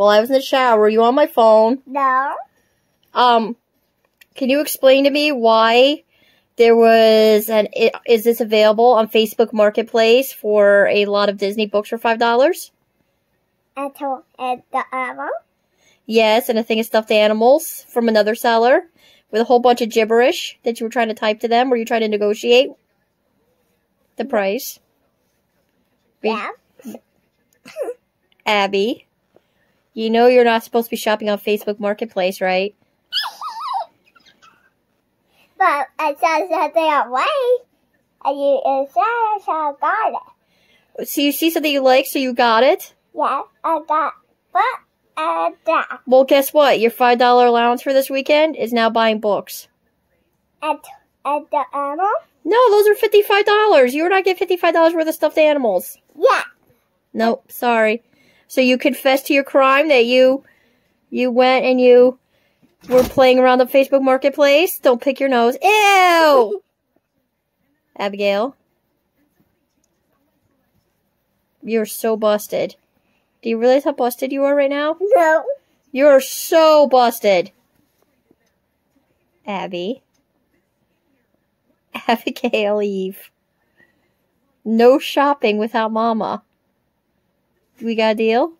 while I was in the shower. Were you on my phone? No. Um, can you explain to me why there was an? Is this available on Facebook Marketplace for a lot of Disney books for five dollars? And the ammo. Yes, and a thing of stuffed animals from another seller with a whole bunch of gibberish that you were trying to type to them. Were you trying to negotiate the price? Yeah. Abby, you know you're not supposed to be shopping on Facebook Marketplace, right? But it says that they are away. And you inside, so I got it. So you see something you like, so you got it. Yeah, I got but and that. Well, guess what? Your five dollar allowance for this weekend is now buying books. And, and the animal? No, those are fifty five dollars. You were not getting fifty five dollars worth of stuffed animals. Yeah. Nope, sorry. So you confessed to your crime that you you went and you were playing around the Facebook Marketplace. Don't pick your nose. Ew. Abigail, you're so busted. Do you realize how busted you are right now? No. You're so busted. Abby. Abigail Eve. No shopping without Mama. We got a deal?